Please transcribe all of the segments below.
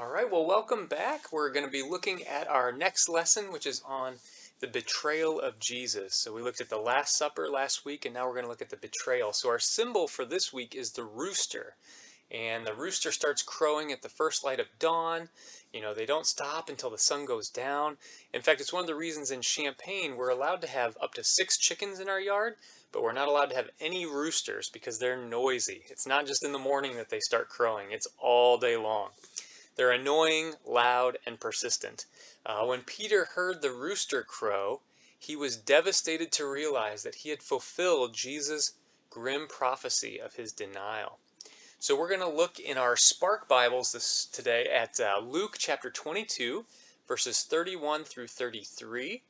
All right, well, welcome back. We're going to be looking at our next lesson, which is on the betrayal of Jesus. So we looked at the Last Supper last week, and now we're going to look at the betrayal. So our symbol for this week is the rooster. And the rooster starts crowing at the first light of dawn. You know, they don't stop until the sun goes down. In fact, it's one of the reasons in Champaign we're allowed to have up to six chickens in our yard, but we're not allowed to have any roosters because they're noisy. It's not just in the morning that they start crowing, it's all day long. They're annoying, loud, and persistent. Uh, when Peter heard the rooster crow, he was devastated to realize that he had fulfilled Jesus' grim prophecy of his denial. So we're going to look in our Spark Bibles this today at uh, Luke chapter 22, verses 31 through 33,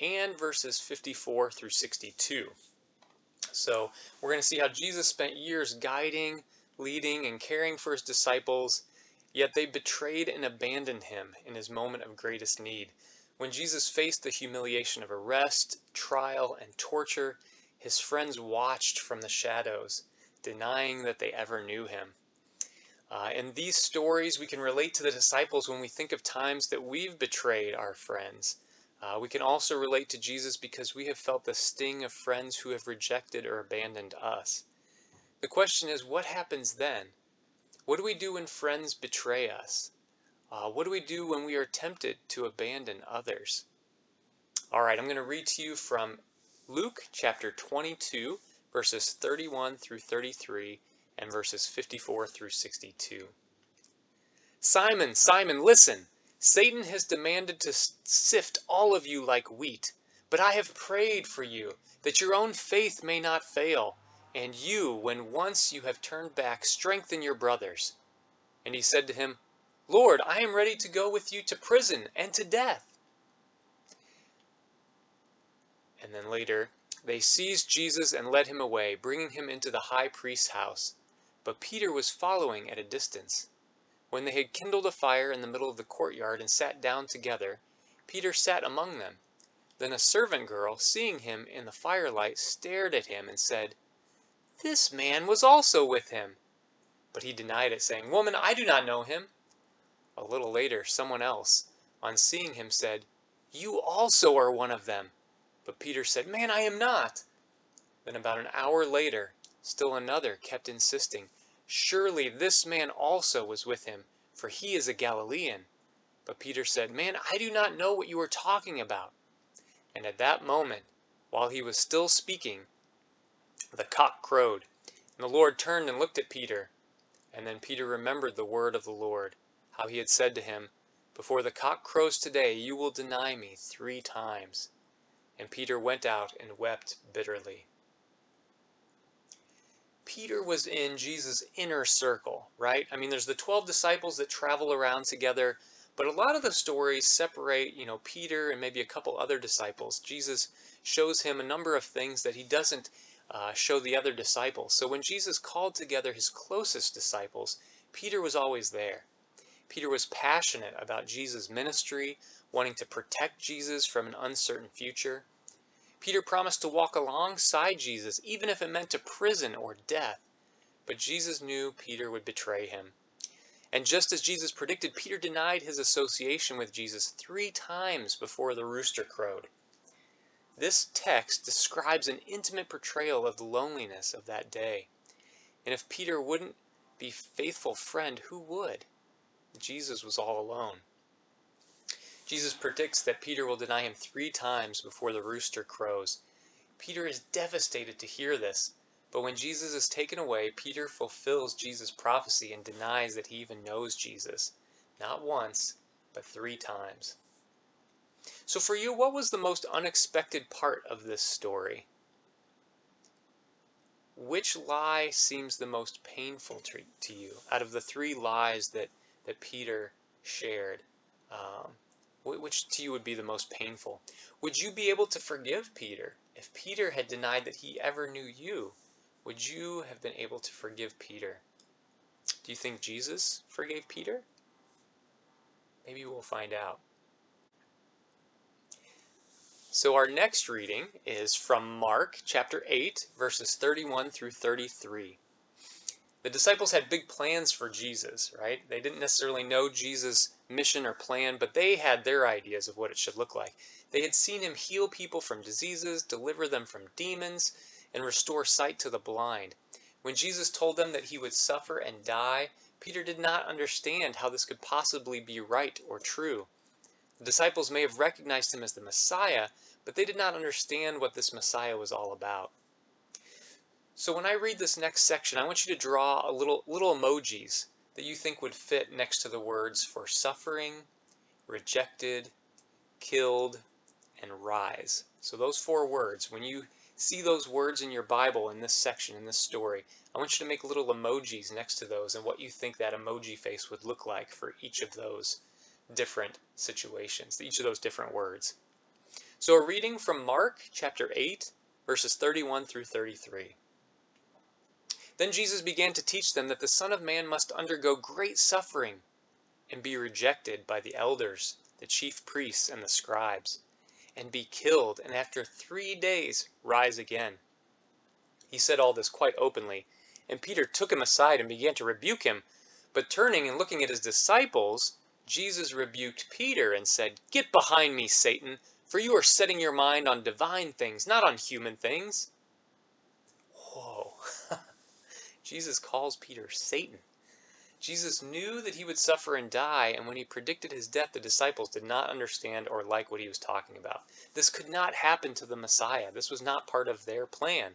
and verses 54 through 62. So we're going to see how Jesus spent years guiding, leading, and caring for his disciples Yet they betrayed and abandoned him in his moment of greatest need. When Jesus faced the humiliation of arrest, trial, and torture, his friends watched from the shadows, denying that they ever knew him. Uh, in these stories, we can relate to the disciples when we think of times that we've betrayed our friends. Uh, we can also relate to Jesus because we have felt the sting of friends who have rejected or abandoned us. The question is, what happens then? What do we do when friends betray us? Uh, what do we do when we are tempted to abandon others? All right, I'm going to read to you from Luke chapter 22, verses 31 through 33, and verses 54 through 62. Simon, Simon, listen! Satan has demanded to sift all of you like wheat, but I have prayed for you that your own faith may not fail. And you, when once you have turned back, strengthen your brothers. And he said to him, Lord, I am ready to go with you to prison and to death. And then later, they seized Jesus and led him away, bringing him into the high priest's house. But Peter was following at a distance. When they had kindled a fire in the middle of the courtyard and sat down together, Peter sat among them. Then a servant girl, seeing him in the firelight, stared at him and said, this man was also with him. But he denied it, saying, Woman, I do not know him. A little later, someone else, on seeing him, said, You also are one of them. But Peter said, Man, I am not. Then about an hour later, still another kept insisting, Surely this man also was with him, for he is a Galilean. But Peter said, Man, I do not know what you are talking about. And at that moment, while he was still speaking, the cock crowed, and the Lord turned and looked at Peter. And then Peter remembered the word of the Lord, how he had said to him, Before the cock crows today, you will deny me three times. And Peter went out and wept bitterly. Peter was in Jesus' inner circle, right? I mean, there's the 12 disciples that travel around together, but a lot of the stories separate, you know, Peter and maybe a couple other disciples. Jesus shows him a number of things that he doesn't uh, show the other disciples. So when Jesus called together his closest disciples, Peter was always there. Peter was passionate about Jesus' ministry, wanting to protect Jesus from an uncertain future. Peter promised to walk alongside Jesus, even if it meant to prison or death. But Jesus knew Peter would betray him. And just as Jesus predicted, Peter denied his association with Jesus three times before the rooster crowed. This text describes an intimate portrayal of the loneliness of that day. And if Peter wouldn't be faithful friend, who would? Jesus was all alone. Jesus predicts that Peter will deny him three times before the rooster crows. Peter is devastated to hear this, but when Jesus is taken away, Peter fulfills Jesus' prophecy and denies that he even knows Jesus, not once, but three times. So for you, what was the most unexpected part of this story? Which lie seems the most painful to, to you out of the three lies that, that Peter shared? Um, which to you would be the most painful? Would you be able to forgive Peter? If Peter had denied that he ever knew you, would you have been able to forgive Peter? Do you think Jesus forgave Peter? Maybe we'll find out. So our next reading is from Mark chapter 8, verses 31 through 33. The disciples had big plans for Jesus, right? They didn't necessarily know Jesus' mission or plan, but they had their ideas of what it should look like. They had seen him heal people from diseases, deliver them from demons, and restore sight to the blind. When Jesus told them that he would suffer and die, Peter did not understand how this could possibly be right or true. The disciples may have recognized him as the Messiah, but they did not understand what this Messiah was all about. So when I read this next section, I want you to draw a little little emojis that you think would fit next to the words for suffering, rejected, killed, and rise. So those four words, when you see those words in your Bible in this section, in this story, I want you to make little emojis next to those and what you think that emoji face would look like for each of those different situations, each of those different words. So a reading from Mark chapter 8, verses 31 through 33. Then Jesus began to teach them that the Son of Man must undergo great suffering and be rejected by the elders, the chief priests, and the scribes, and be killed, and after three days rise again. He said all this quite openly and Peter took him aside and began to rebuke him. But turning and looking at his disciples, Jesus rebuked Peter and said, Get behind me, Satan, for you are setting your mind on divine things, not on human things. Whoa. Jesus calls Peter Satan. Jesus knew that he would suffer and die, and when he predicted his death, the disciples did not understand or like what he was talking about. This could not happen to the Messiah. This was not part of their plan.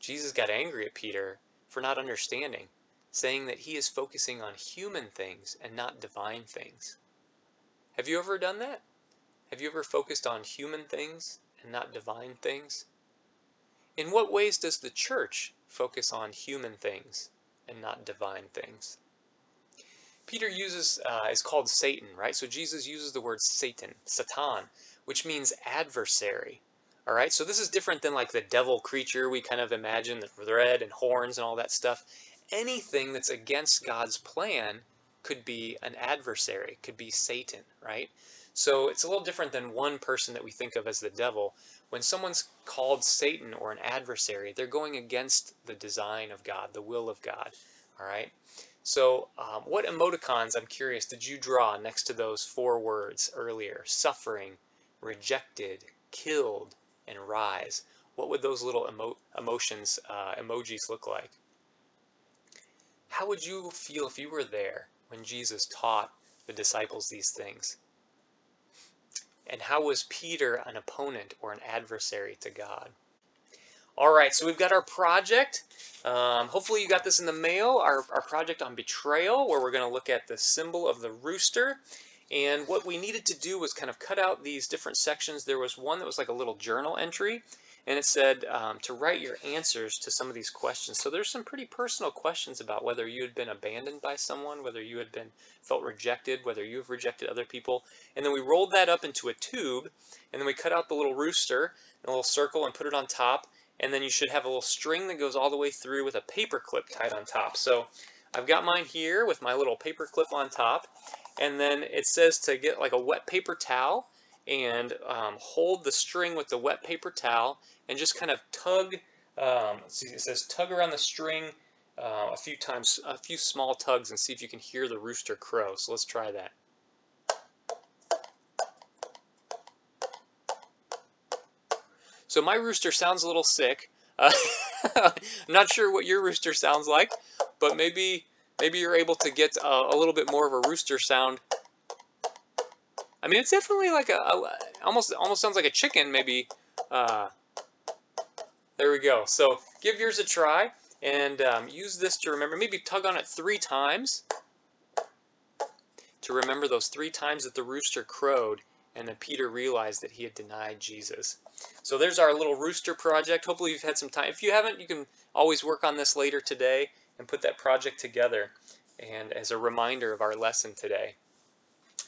Jesus got angry at Peter for not understanding, saying that he is focusing on human things and not divine things. Have you ever done that? Have you ever focused on human things and not divine things? In what ways does the church focus on human things and not divine things? Peter uses, uh, is called Satan, right? So Jesus uses the word Satan, Satan, which means adversary. All right, so this is different than like the devil creature we kind of imagine, the red and horns and all that stuff. Anything that's against God's plan could be an adversary, could be Satan, right? So it's a little different than one person that we think of as the devil. When someone's called Satan or an adversary, they're going against the design of God, the will of God, all right? So um, what emoticons, I'm curious, did you draw next to those four words earlier? Suffering, rejected, killed, and rise, what would those little emo emotions, uh, emojis look like? How would you feel if you were there when Jesus taught the disciples these things? And how was Peter an opponent or an adversary to God? All right, so we've got our project. Um, hopefully you got this in the mail, our, our project on betrayal, where we're going to look at the symbol of the rooster and what we needed to do was kind of cut out these different sections. There was one that was like a little journal entry, and it said um, to write your answers to some of these questions. So there's some pretty personal questions about whether you had been abandoned by someone, whether you had been felt rejected, whether you have rejected other people. And then we rolled that up into a tube, and then we cut out the little rooster, in a little circle, and put it on top. And then you should have a little string that goes all the way through with a paper clip tied on top. So I've got mine here with my little paper clip on top and then it says to get like a wet paper towel and um, hold the string with the wet paper towel and just kind of tug um, see, it says tug around the string uh, a few times a few small tugs and see if you can hear the rooster crow so let's try that so my rooster sounds a little sick uh, I'm not sure what your rooster sounds like but maybe maybe you're able to get a, a little bit more of a rooster sound. I mean, it's definitely like a, a almost almost sounds like a chicken, maybe. Uh, there we go. So give yours a try and um, use this to remember. Maybe tug on it three times to remember those three times that the rooster crowed and that Peter realized that he had denied Jesus. So there's our little rooster project. Hopefully you've had some time. If you haven't, you can always work on this later today and put that project together and as a reminder of our lesson today.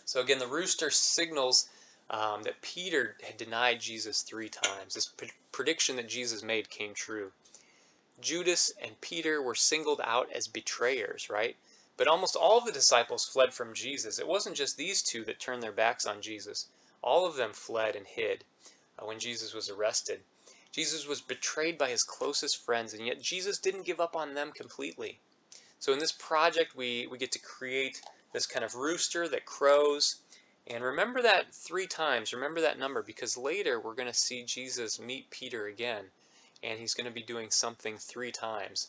So again, the rooster signals um, that Peter had denied Jesus three times. This prediction that Jesus made came true. Judas and Peter were singled out as betrayers, right? But almost all of the disciples fled from Jesus. It wasn't just these two that turned their backs on Jesus. All of them fled and hid uh, when Jesus was arrested. Jesus was betrayed by his closest friends, and yet Jesus didn't give up on them completely. So in this project, we, we get to create this kind of rooster that crows. And remember that three times. Remember that number because later we're going to see Jesus meet Peter again. And he's going to be doing something three times.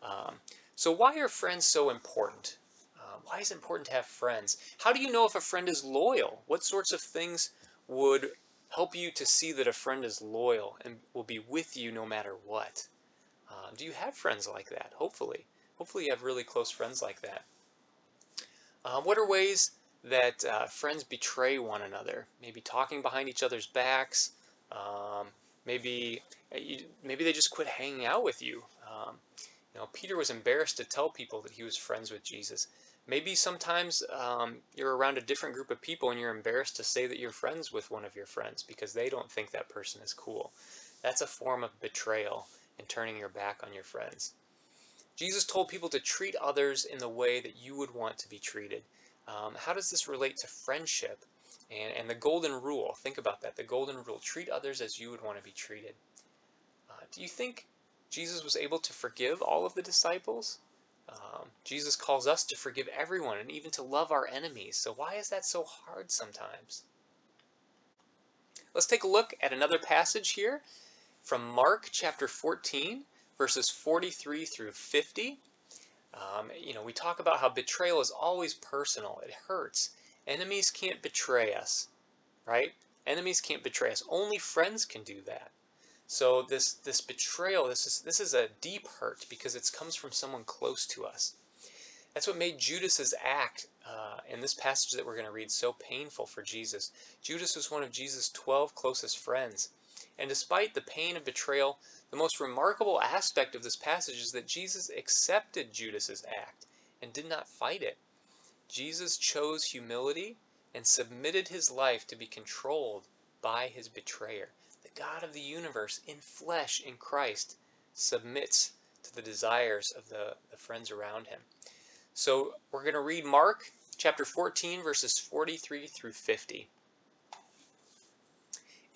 Um, so why are friends so important? Uh, why is it important to have friends? How do you know if a friend is loyal? What sorts of things would help you to see that a friend is loyal and will be with you no matter what? Uh, do you have friends like that? Hopefully. Hopefully you have really close friends like that. Uh, what are ways that uh, friends betray one another? Maybe talking behind each other's backs. Um, maybe uh, you, maybe they just quit hanging out with you. Um, you know, Peter was embarrassed to tell people that he was friends with Jesus. Maybe sometimes um, you're around a different group of people and you're embarrassed to say that you're friends with one of your friends because they don't think that person is cool. That's a form of betrayal and turning your back on your friends. Jesus told people to treat others in the way that you would want to be treated. Um, how does this relate to friendship and, and the golden rule? Think about that. The golden rule treat others as you would want to be treated. Uh, do you think Jesus was able to forgive all of the disciples? Um, Jesus calls us to forgive everyone and even to love our enemies. So, why is that so hard sometimes? Let's take a look at another passage here from Mark chapter 14 verses 43 through 50. Um, you know, we talk about how betrayal is always personal. It hurts. Enemies can't betray us, right? Enemies can't betray us. Only friends can do that. So this this betrayal, this is this is a deep hurt because it comes from someone close to us. That's what made Judas's act uh, in this passage that we're going to read so painful for Jesus. Judas was one of Jesus' 12 closest friends. And despite the pain of betrayal, the most remarkable aspect of this passage is that Jesus accepted Judas's act and did not fight it. Jesus chose humility and submitted his life to be controlled by his betrayer. The God of the universe in flesh in Christ submits to the desires of the, the friends around him. So we're going to read Mark chapter 14, verses 43 through 50.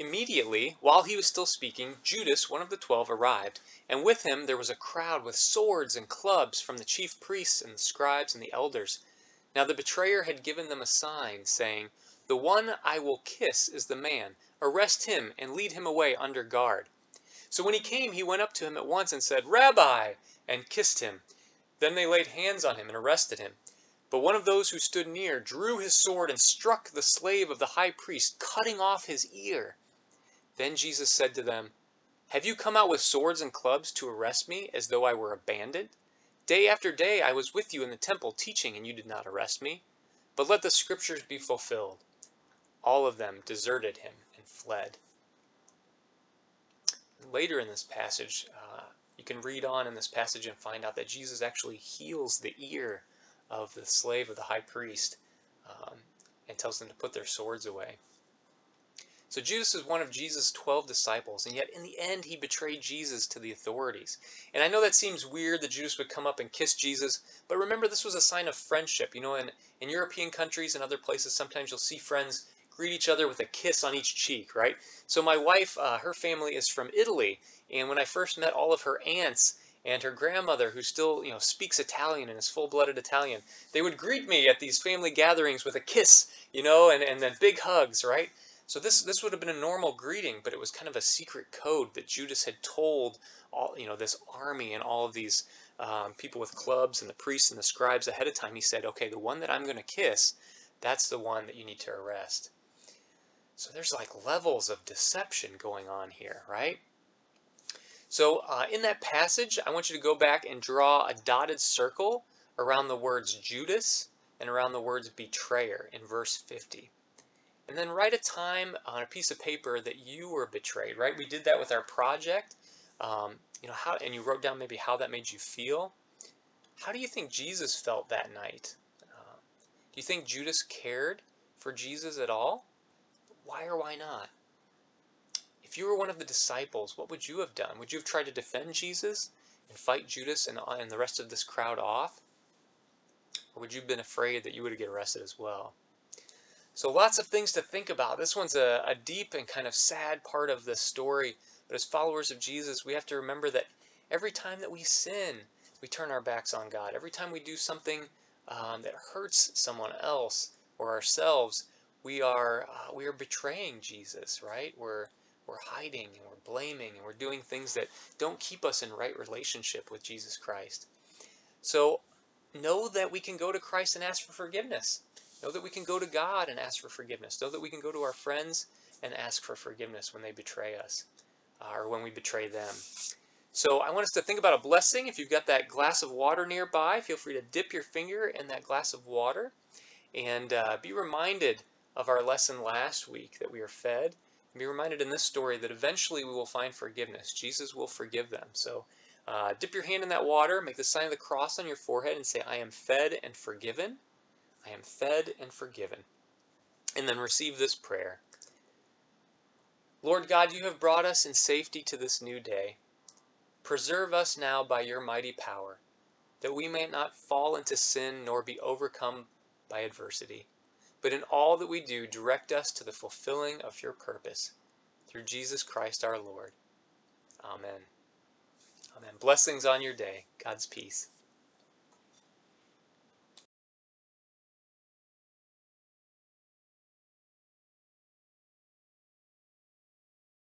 Immediately, while he was still speaking, Judas, one of the twelve, arrived, and with him there was a crowd with swords and clubs from the chief priests and the scribes and the elders. Now the betrayer had given them a sign, saying, The one I will kiss is the man. Arrest him and lead him away under guard. So when he came, he went up to him at once and said, Rabbi, and kissed him. Then they laid hands on him and arrested him. But one of those who stood near drew his sword and struck the slave of the high priest, cutting off his ear. Then Jesus said to them, Have you come out with swords and clubs to arrest me as though I were a bandit? Day after day I was with you in the temple teaching, and you did not arrest me. But let the scriptures be fulfilled. All of them deserted him and fled. Later in this passage, uh, you can read on in this passage and find out that Jesus actually heals the ear of the slave of the high priest um, and tells them to put their swords away. So Judas is one of Jesus' 12 disciples, and yet in the end he betrayed Jesus to the authorities. And I know that seems weird that Judas would come up and kiss Jesus, but remember this was a sign of friendship. You know, in, in European countries and other places, sometimes you'll see friends greet each other with a kiss on each cheek, right? So my wife, uh, her family is from Italy, and when I first met all of her aunts, and her grandmother, who still you know speaks Italian and is full-blooded Italian, they would greet me at these family gatherings with a kiss, you know, and, and then big hugs, right? So this this would have been a normal greeting, but it was kind of a secret code that Judas had told all you know this army and all of these um, people with clubs and the priests and the scribes ahead of time. He said, "Okay, the one that I'm going to kiss, that's the one that you need to arrest." So there's like levels of deception going on here, right? So uh, in that passage, I want you to go back and draw a dotted circle around the words Judas and around the words betrayer in verse 50 and then write a time on a piece of paper that you were betrayed, right? We did that with our project. Um, you know, how, and you wrote down maybe how that made you feel. How do you think Jesus felt that night? Uh, do you think Judas cared for Jesus at all? Why or why not? If you were one of the disciples, what would you have done? Would you have tried to defend Jesus and fight Judas and, uh, and the rest of this crowd off? Or would you have been afraid that you would get arrested as well? So lots of things to think about. This one's a, a deep and kind of sad part of the story. But as followers of Jesus, we have to remember that every time that we sin, we turn our backs on God. Every time we do something um, that hurts someone else or ourselves, we are uh, we are betraying Jesus, right? We're we're hiding and we're blaming and we're doing things that don't keep us in right relationship with Jesus Christ. So know that we can go to Christ and ask for forgiveness. Know that we can go to God and ask for forgiveness. Know that we can go to our friends and ask for forgiveness when they betray us uh, or when we betray them. So I want us to think about a blessing. If you've got that glass of water nearby, feel free to dip your finger in that glass of water and uh, be reminded of our lesson last week that we are fed. And be reminded in this story that eventually we will find forgiveness. Jesus will forgive them. So uh, dip your hand in that water, make the sign of the cross on your forehead, and say, I am fed and forgiven. I am fed and forgiven. And then receive this prayer. Lord God, you have brought us in safety to this new day. Preserve us now by your mighty power, that we may not fall into sin nor be overcome by adversity. But in all that we do, direct us to the fulfilling of your purpose. Through Jesus Christ our Lord. Amen. Amen. Blessings on your day. God's peace.